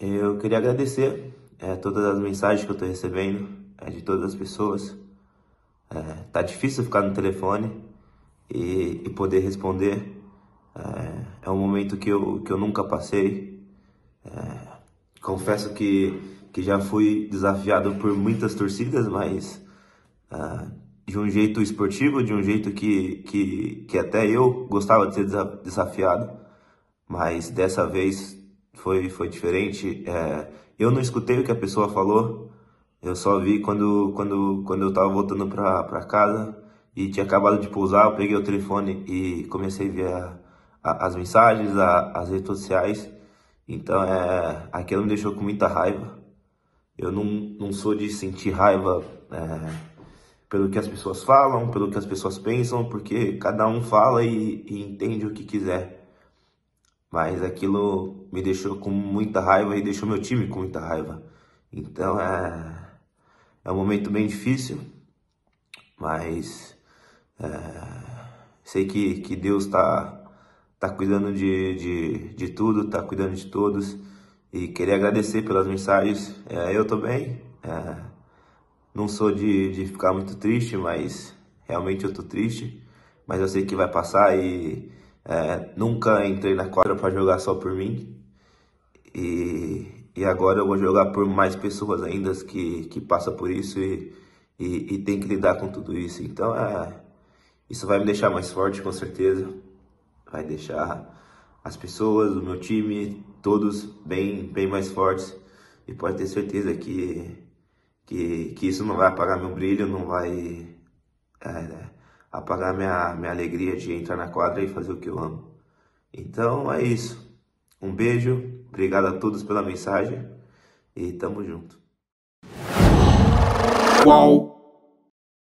Eu queria agradecer é, todas as mensagens que eu estou recebendo é, de todas as pessoas. É, tá difícil ficar no telefone e, e poder responder. É, é, um momento que eu, que eu nunca passei. É, confesso que, que já fui desafiado por muitas torcidas, mas é, de um jeito esportivo, de um jeito que, que, que até eu gostava de ser desafiado, mas dessa vez foi, foi diferente. É, eu não escutei o que a pessoa falou, eu só vi quando, quando, quando eu estava voltando para casa e tinha acabado de pousar, eu peguei o telefone e comecei a ver a, a, as mensagens, a, as redes sociais. Então é, aquilo me deixou com muita raiva. Eu não, não sou de sentir raiva. É, pelo que as pessoas falam, pelo que as pessoas pensam, porque cada um fala e, e entende o que quiser. Mas aquilo me deixou com muita raiva e deixou meu time com muita raiva. Então é, é um momento bem difícil, mas é, sei que, que Deus está tá cuidando de, de, de tudo, está cuidando de todos. E queria agradecer pelas mensagens. É, eu também. É, não sou de, de ficar muito triste, mas realmente eu tô triste. Mas eu sei que vai passar e é, nunca entrei na quadra para jogar só por mim. E, e agora eu vou jogar por mais pessoas ainda que, que passam por isso e, e, e tem que lidar com tudo isso. Então é, isso vai me deixar mais forte com certeza. Vai deixar as pessoas, o meu time, todos bem, bem mais fortes. E pode ter certeza que que, que isso não vai apagar meu brilho, não vai é, apagar minha, minha alegria de entrar na quadra e fazer o que eu amo. Então é isso. Um beijo, obrigado a todos pela mensagem e tamo junto. Qual?